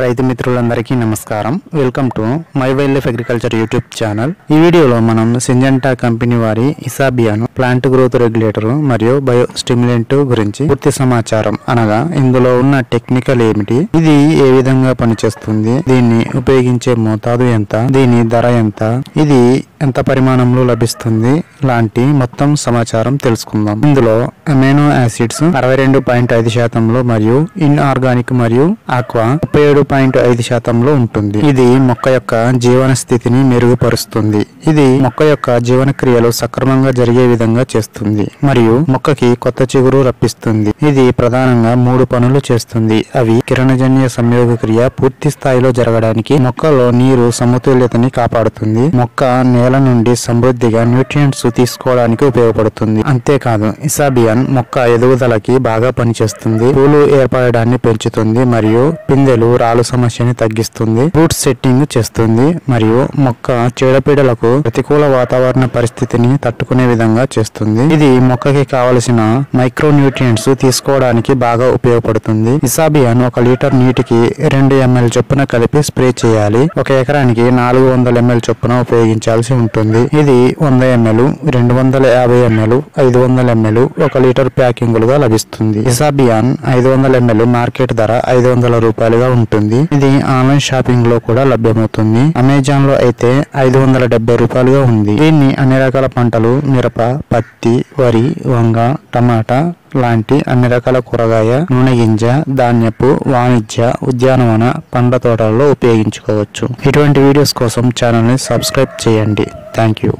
రైతు మిత్రులందరికీ నమస్కారం. Welcome to my wild life agriculture YouTube channel ఈ వీడియోలో మనం సింజంటా కంపెనీ వారి ఇసాబియాను ప్లాంట్ గ్రోత్ రెగ్యులేటర్ మరియు బయో స్టిమ్యులెంట్ గురించి పూర్తి సమాచారం అనగా ఇందులో ఉన్న టెక్నికల్ ఏమిటి ఇది ఏ విధంగా పనిచేస్తుంది దీన్ని ఉపయోగించే మోతాదు ఎంత దీని ధర ఎంత ఇది ఎంత పరిమాణంలో లభిస్తుంది? లాంటి మొత్తం సమాచారం తెలుసుకుందాం. ఇందులో అమైనో యాసిడ్స్ అరవై రెండు పాయింట్ ఐదు శాతంలో మరియు ఇన్ ఆర్గానిక్ మరియు ఆక్వా ముప్పై ఏడు పాయింట్ ఐదు శాతంలో ఉంటుంది. ఇది మొక్క యొక్క జీవన స్థితిని మెరుగుపరుస్తుంది. ఇది మొక్క యొక్క జీవన క్రియలు సక్రమంగా జరిగే విధంగా చేస్తుంది మరియు మొక్కకి కొత్త చిగురు రప్పిస్తుంది. ఇది ప్రధానంగా మూడు పనులు చేస్తుంది. అవి కిరణజన్య సంయోగ క్రియ పూర్తి స్థాయిలో జరగడానికి మొక్కలో నీరు సమతుల్యతని కాపాడుతుంది. మొక్క నేల నుండి సమృద్ధిగా న్యూట్రియంట్స్ తీసుకోవడానికి ఉపయోగపడుతుంది. అంతేకాదు ఇసాబియన్ మొక్క ఎదుగుదలకి బాగా పనిచేస్తుంది. పూలు ఏర్పడడాన్ని పెంచుతుంది మరియు పిందెలు రాలు సమస్యని తగ్గిస్తుంది. రూట్ సెట్టింగ్ చేస్తుంది మరియు మొక్క చీడపీడలకు ప్రతికూల వాతావరణ పరిస్థితిని తట్టుకునే విధంగా చేస్తుంది. ఇది మొక్కకి కావలసిన మైక్రో న్యూట్రియంట్స్ తీసుకోవడానికి బాగా ఉపయోగపడుతుంది. ఇసాబియన్ ఒక లీటర్ నీటికి రెండు ఎంఎల్ చొప్పున కలిపి స్ప్రే చేయాలి. ఒక ఎకరానికి నాలుగు వందల ఎంఎల్ చొప్పున ఉపయోగించాల్సి ఉంటుంది. ఇది వంద ఎంఎల్ రెండు వందల యాభై ఎంఎల్ ఐదు వందల ఎంఎల్ ఒక లీటర్ ప్యాకింగులుగా లభిస్తుంది. ఇసాబియాన్ ఐదు వందల ఎంఎల్ మార్కెట్ ధర ఐదు వందల రూపాయలుగా ఉంటుంది. ఇది ఆన్లైన్ షాపింగ్లో కూడా లభ్యమవుతుంది. అమెజాన్లో అయితే ఐదు వందల డెబ్బై రూపాయలుగా ఉంది. దీన్ని అన్ని రకాల పంటలు మిరప పత్తి వరి వంగ టమాటా లాంటి అన్ని రకాల కూరగాయ నూనె గింజ ధాన్యపు వాణిజ్య ఉద్యానవన పండ్ల తోటలలో ఉపయోగించుకోవచ్చు. ఇటువంటి వీడియోస్ కోసం ఛానల్ని సబ్స్క్రైబ్ చేయండి. Thank you